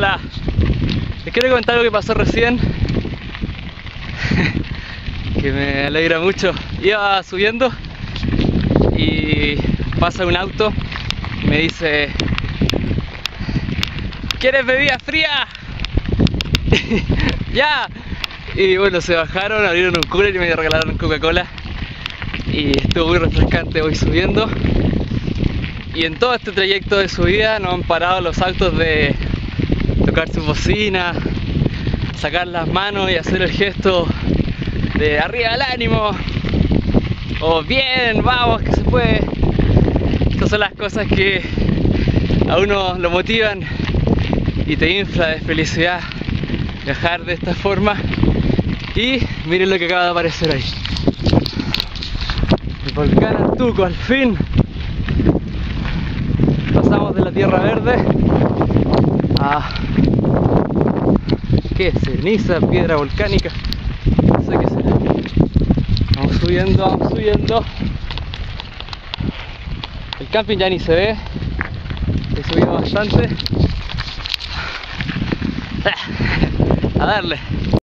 Hola, les quiero comentar algo que pasó recién que me alegra mucho. Iba subiendo y pasa un auto, me dice ¿Quieres bebida fría? ¡Ya! Y bueno, se bajaron, abrieron un cooler y me regalaron Coca-Cola y estuvo muy refrescante hoy subiendo y en todo este trayecto de subida no han parado los autos de tocar su bocina, sacar las manos y hacer el gesto de arriba el ánimo o bien, vamos, que se puede. Estas son las cosas que a uno lo motivan y te infla de felicidad viajar de esta forma. Y miren lo que acaba de aparecer ahí. El volcán Antuco, al fin. Pasamos de la tierra verde a ¿qué? Ceniza, piedra volcánica. Vamos subiendo, vamos subiendo. El camping ya ni se ve. He subido bastante. A darle.